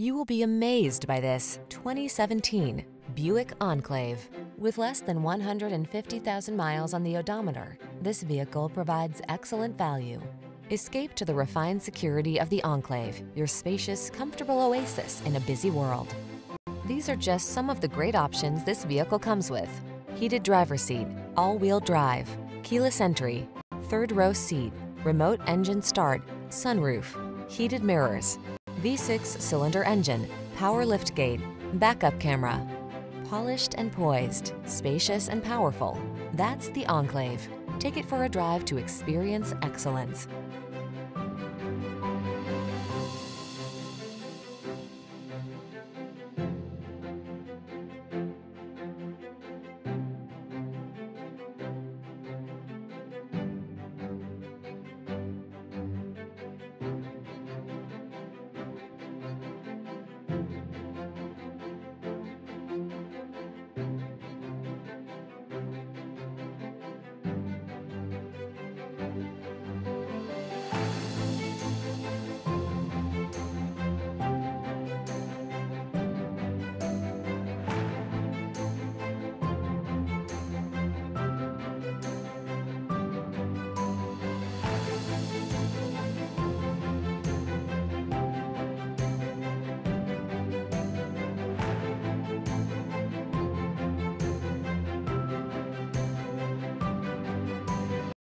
You will be amazed by this 2017 Buick Enclave. With less than 150,000 miles on the odometer, this vehicle provides excellent value. Escape to the refined security of the Enclave, your spacious, comfortable oasis in a busy world. These are just some of the great options this vehicle comes with. Heated driver seat, all-wheel drive, keyless entry, third row seat, remote engine start, sunroof, heated mirrors, V6 cylinder engine, power lift gate, backup camera. Polished and poised, spacious and powerful. That's the Enclave. Take it for a drive to experience excellence.